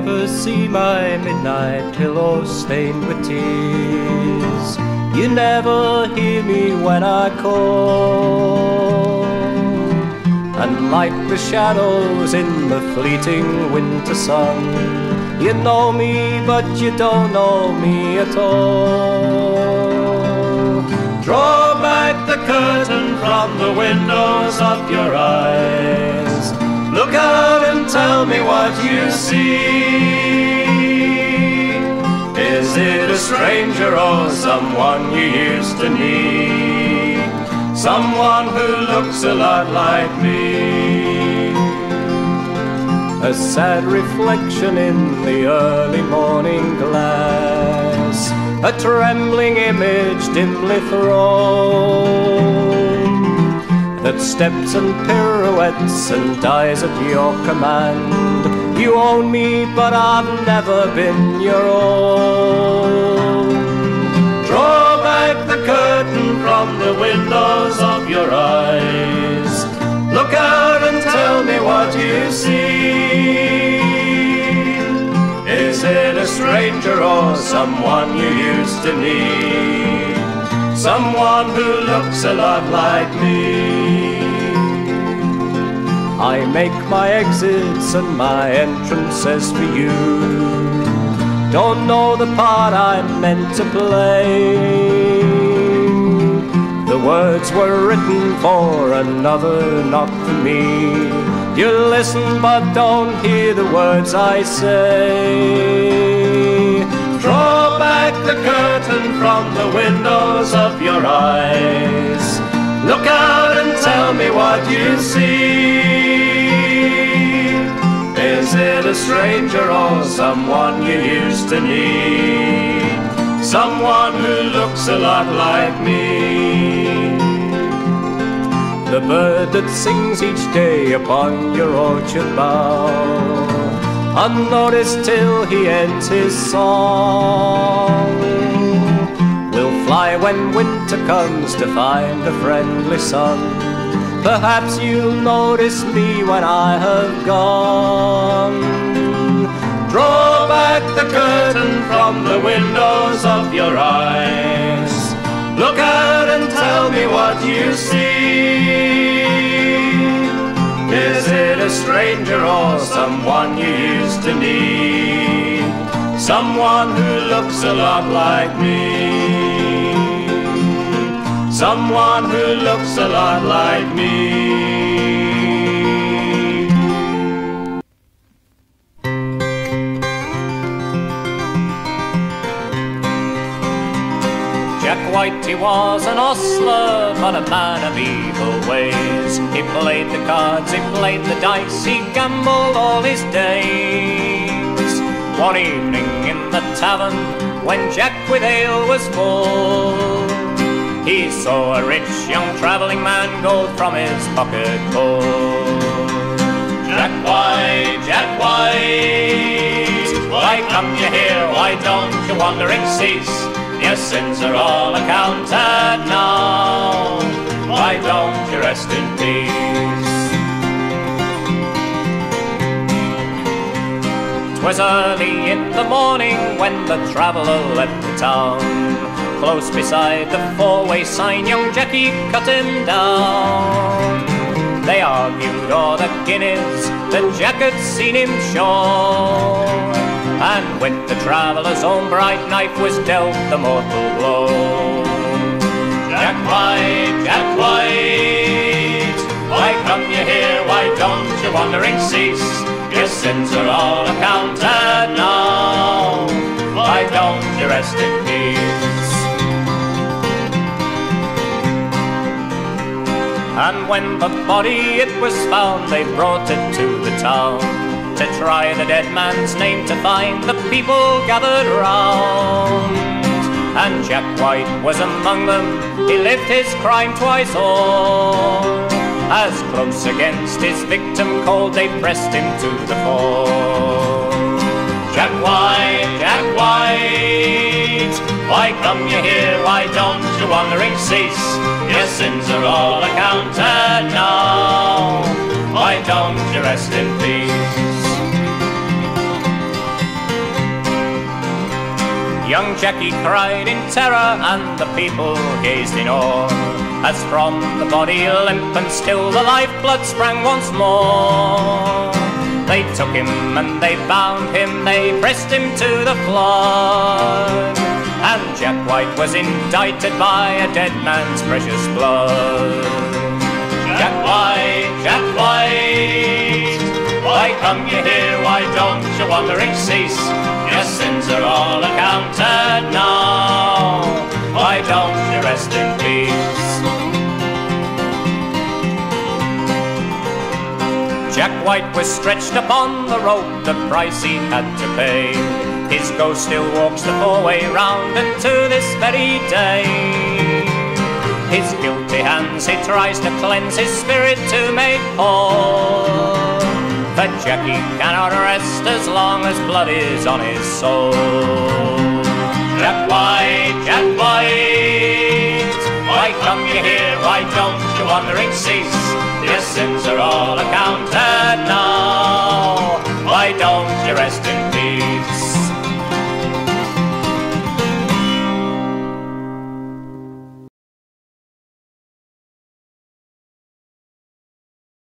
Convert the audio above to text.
never see my midnight pillow stained with tears. You never hear me when I call. And like the shadows in the fleeting winter sun, you know me, but you don't know me at all. Draw back the curtain from the windows of your eyes. Look out and tell me what you see. Is it a stranger or someone you used to need? Someone who looks a lot like me. A sad reflection in the early morning glass, a trembling image dimly thrown that steps and pirouettes and dies at your command. You own me, but I've never been your own. Draw back the curtain from the windows of your eyes. Look out and tell me what you see. Is it a stranger or someone you used to need? Someone who looks a lot like me. I make my exits and my entrances for you. Don't know the part I'm meant to play. The words were written for another, not for me. You listen but don't hear the words I say. Draw back the curtain from the windows of your eyes. Look out and tell me what you see. A stranger or someone you used to need? Someone who looks a lot like me. The bird that sings each day upon your orchard bough, unnoticed till he ends his song will fly when winter comes to find a friendly sun. Perhaps you'll notice me when I have gone. Draw back the curtain from the windows of your eyes. Look out and tell me what you see. Is it a stranger or someone you used to need? Someone who looks a lot like me. Someone who looks a lot like me. Jack White, he was an ostler, but a man of evil ways. He played the cards, he played the dice, he gambled all his days. One evening in the tavern, when Jack with ale was full, he saw a rich young travelling man go from his pocket full. Jack White, Jack White, why come you here? Why don't you wandering cease? Your sins are all accounted now. Why don't you rest in peace? Twas early in the morning when the traveller left the town. Close beside the four-way sign, young Jackie cut him down. They argued o'er the guineas that Jack had seen him show. And with the traveller's own bright knife was dealt the mortal blow. Jack White, Jack White, why come you here? Why don't you wandering cease? Your sins are all accounted now. Why don't you rest in peace? And when the body it was found, they brought it to the town to try the dead man's name to find. The people gathered round, and Jack White was among them. He lived his crime twice o'er. As close against his victim cold, they pressed him to the fore. Jack White, Jack White, why come you here? Why don't you wandering cease? Your sins are all accounted now. Why don't you rest in peace? Young Jackie cried in terror, and the people gazed in awe. As from the body limp and still the lifeblood sprang once more. They took him and they bound him, they pressed him to the flood. And Jack White was indicted by a dead man's precious blood. Jack White, Jack White, why come you here? Why don't your wandering cease? Your sins are all accounted now. Why don't you rest in peace? Jack White was stretched upon the rope, the price he had to pay. His ghost still walks the four-way round, and to this very day, his guilty hands he tries to cleanse, his spirit to make whole. But Jackie cannot rest as long as blood is on his soul. Jack White, Jack White, why come you here? Why don't you wandering cease? Your sins are all accounted now. Why don't you rest in?